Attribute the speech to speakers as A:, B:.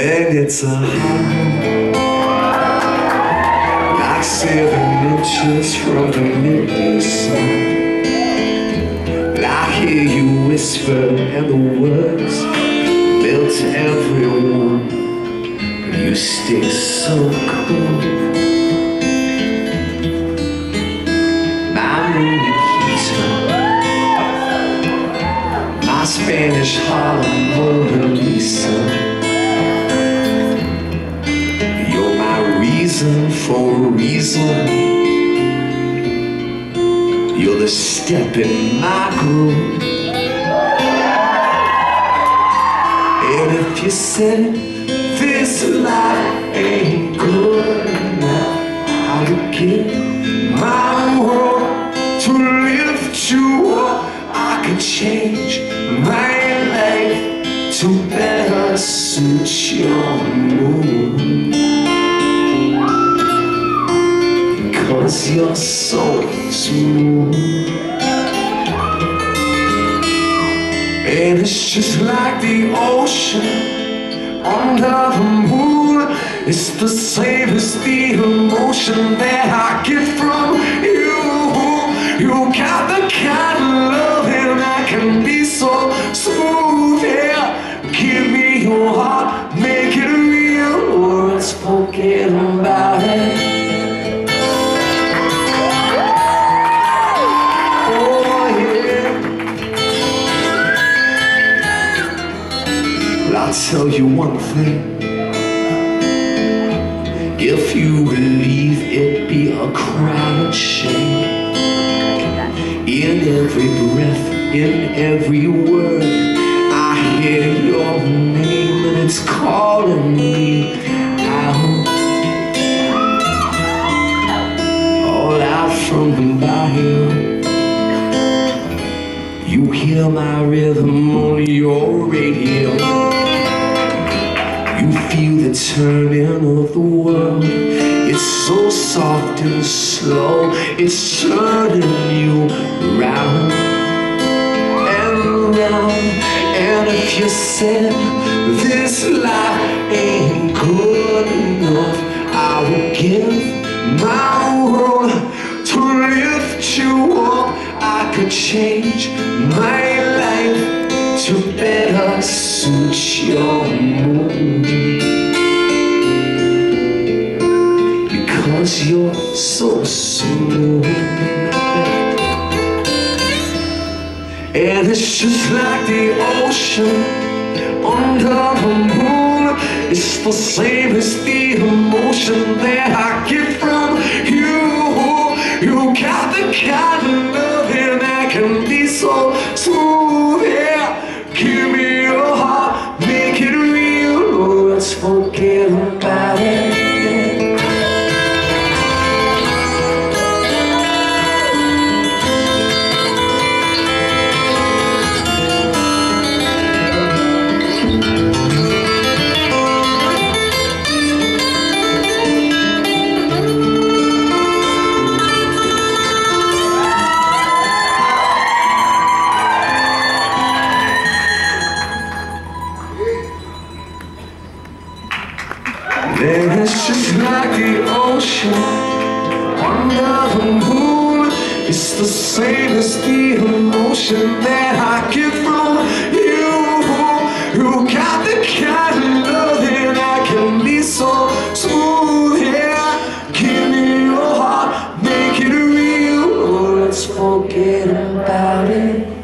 A: High Like seven inches from the midday sun. I hear you whisper and the words melt everyone. You stay so cool. My moon heater My Spanish Harlem Mona Lisa reason for a reason. You're the step in my groove. And if you said this life ain't good enough I'll give my world to lift you up. I could change my life to better suit your mood Cause you're so smooth And it's just like the ocean under the moon. It's the same as the emotion that I get from you. You got the kind of loving that can be so smooth I'll tell you one thing. If you believe it be a crying shame. In every breath, in every word I hear your name and it's calling me out. All out from the bayou. You hear my rhythm on your radio the turning of the world. It's so soft and slow It's turning you round and round. And if you said this life ain't good enough I will give my world to lift you up. I could change my life to better suit your mood So smooth And it's just like the ocean under the moon. It's the same as the emotion that I get from you. You got the kind of loving that can be so smooth And it's just like the ocean. Under the moon. It's the same as the emotion that I get from you. You got the kind of loving that can be so smooth Yeah, give me your heart, make it real. Or let's forget about it